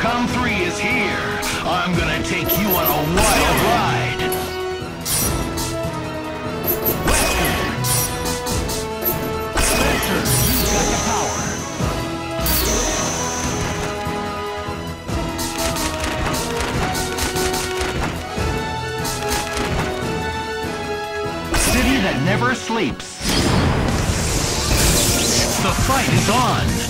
Capcom 3 is here. I'm gonna take you on a wild ride. Wesker. Spencer, you've got the power. City that never sleeps. The fight is on.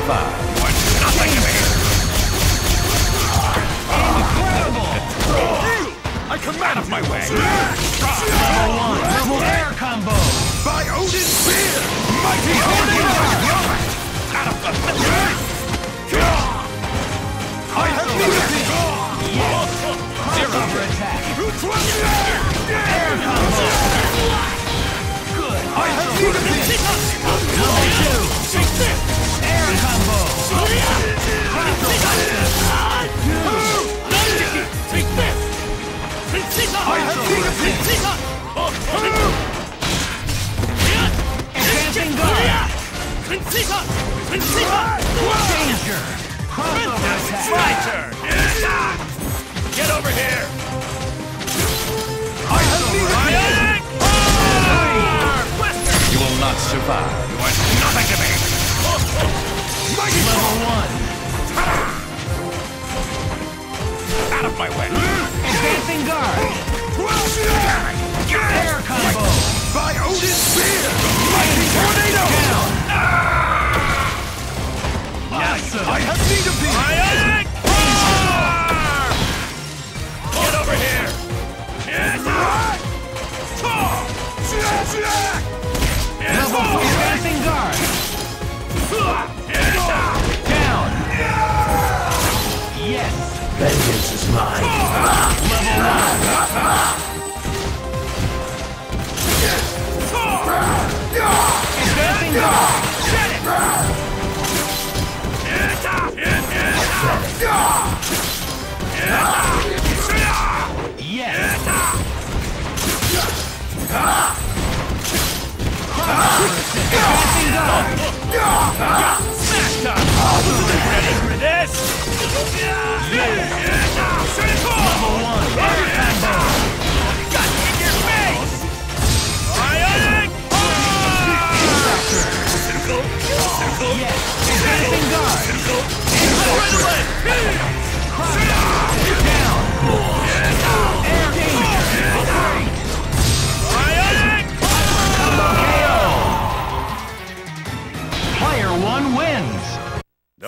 survive. nothing to me! Incredible! I come out of my way. I have need! Advancing guard! Danger! Crossover attack! My turn! Get over here! I have need of thee! You will not survive. You are nothing to me! Mighty Level one! Out of my way! Advancing guard! Air combo! By Odin's spear! Vengeance is mine. Yes!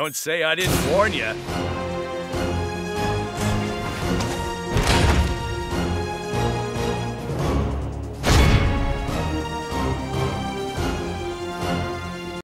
Don't say I didn't warn you.